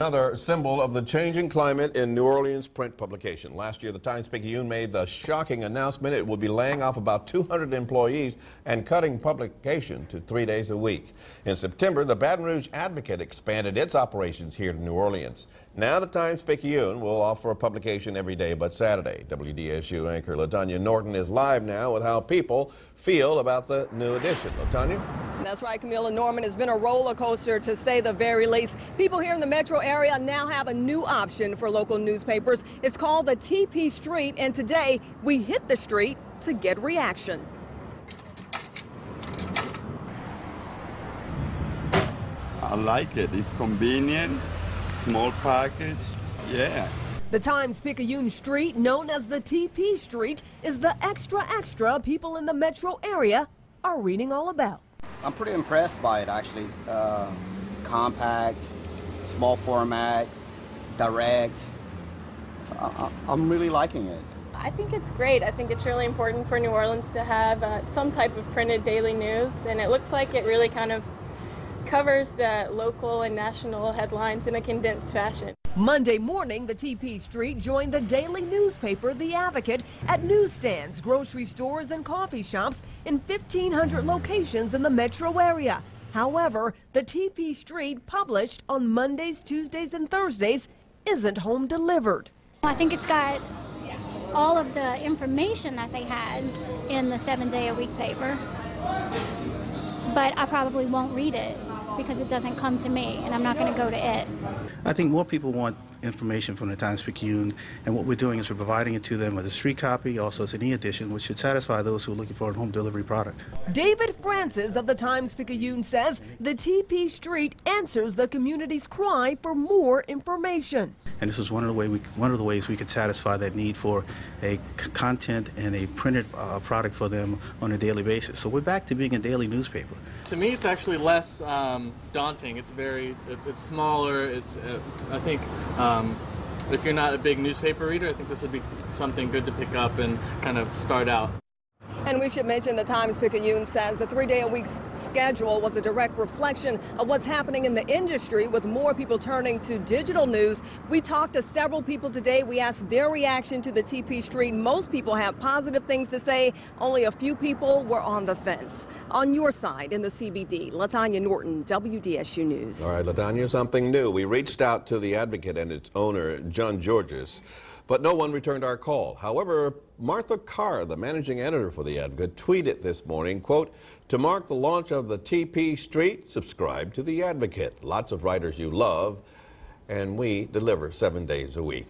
Another symbol of the changing climate in New Orleans print publication. Last year, the Times-Picayune made the shocking announcement it will be laying off about 200 employees and cutting publication to three days a week. In September, the Baton Rouge Advocate expanded its operations here to New Orleans. Now the Times-Picayune will offer a publication every day but Saturday. WDSU anchor LaTanya Norton is live now with how people feel about the new edition. LaTanya? That's right, Camila Norman. It's been a roller coaster to say the very least. People here in the metro area now have a new option for local newspapers. It's called the TP Street, and today we hit the street to get reaction. I like it. It's convenient, small package. Yeah. The Times-Picayune Street, known as the TP Street, is the extra extra people in the metro area are reading all about. I'm pretty impressed by it actually. Uh, compact, small format, direct. I, am really liking it. I think it's great. I think it's really important for New Orleans to have uh, some type of printed daily news, and it looks like it really kind of covers the local and national headlines in a condensed fashion. Monday morning, the TP Street joined the daily newspaper, The Advocate, at newsstands, grocery stores, and coffee shops in 1,500 locations in the metro area. However, the TP Street, published on Mondays, Tuesdays, and Thursdays, isn't home delivered. I think it's got all of the information that they had in the seven-day-a-week paper, but I probably won't read it because it doesn't come to me, and I'm not going to go to it. I think more people want information from the Times-Picayune, and what we're doing is we're providing it to them as a street copy, also as an e-edition, which should satisfy those who are looking for a home delivery product. David Francis of the Times-Picayune says the TP Street answers the community's cry for more information. And this is one of the way we one of the ways we could satisfy that need for a content and a printed uh, product for them on a daily basis. So we're back to being a daily newspaper. To me, it's actually less um, daunting. It's very it, it's smaller. It's uh, I think. Um, if you're not a big newspaper reader, I think this would be something good to pick up and kind of start out. And we should mention the Times-Picayune says the three-day-a-week schedule was a direct reflection of what's happening in the industry with more people turning to digital news. We talked to several people today. We asked their reaction to the TP Street. Most people have positive things to say. Only a few people were on the fence. On your side in the CBD, Latanya Norton, WDSU News. All right, Latanya, something new. We reached out to the Advocate and its owner, John Georges, but no one returned our call. However, Martha Carr, the managing editor for the Advocate, tweeted this morning, quote, to mark the launch of the TP Street, subscribe to the Advocate. Lots of writers you love, and we deliver seven days a week.